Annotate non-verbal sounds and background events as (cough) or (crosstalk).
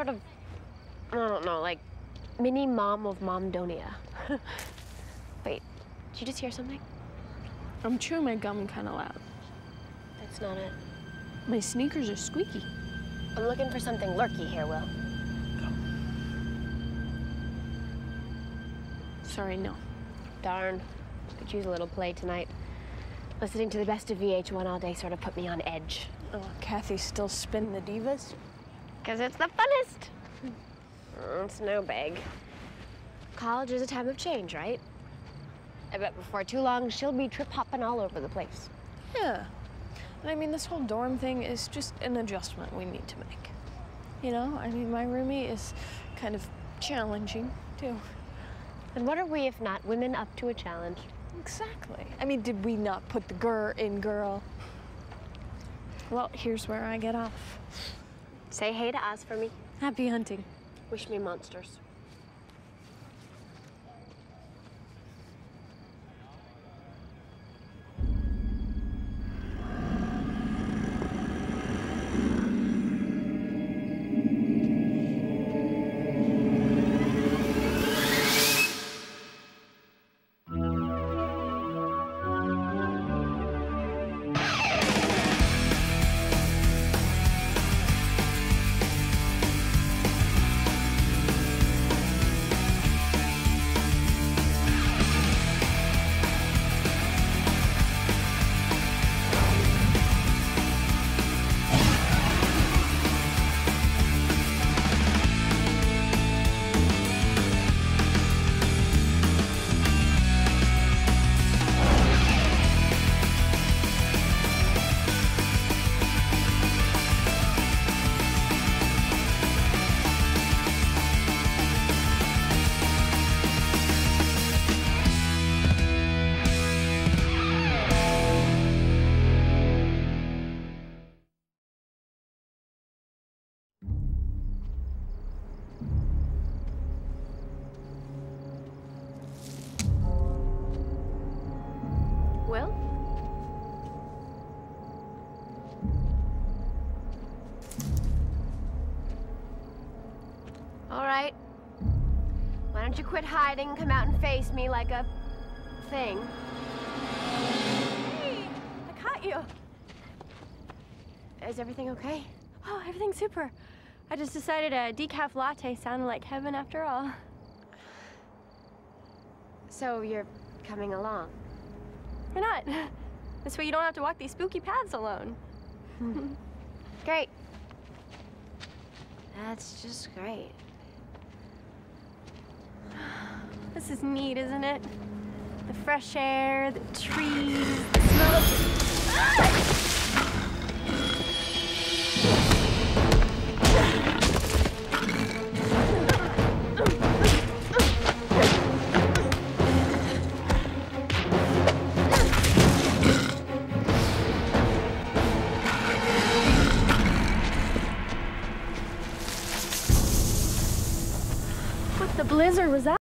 sort of, I don't know, like mini mom of Momdonia. (laughs) Wait, did you just hear something? I'm chewing my gum kind of loud. That's not it. My sneakers are squeaky. I'm looking for something lurky here, Will. Sorry, no. Darn. Could use a little play tonight. Listening to the best of VH1 all day sort of put me on edge. Oh, Kathy's still spinning the divas? Because it's the funnest. Oh, it's no big. College is a time of change, right? I bet before too long she'll be trip hopping all over the place. Yeah. And I mean, this whole dorm thing is just an adjustment we need to make. You know, I mean, my roomie is kind of challenging, too. And what are we if not women up to a challenge? Exactly. I mean, did we not put the gur in girl? Well, here's where I get off. Say hey to Oz for me. Happy hunting. Wish me monsters. Will? All right. Why don't you quit hiding and come out and face me like a thing? Hey, I caught you. Is everything okay? Oh, everything's super. I just decided a decaf latte sounded like heaven after all. So you're coming along? Why not? This way you don't have to walk these spooky paths alone. Hmm. Great. That's just great. This is neat, isn't it? The fresh air, the trees, blizzard was that?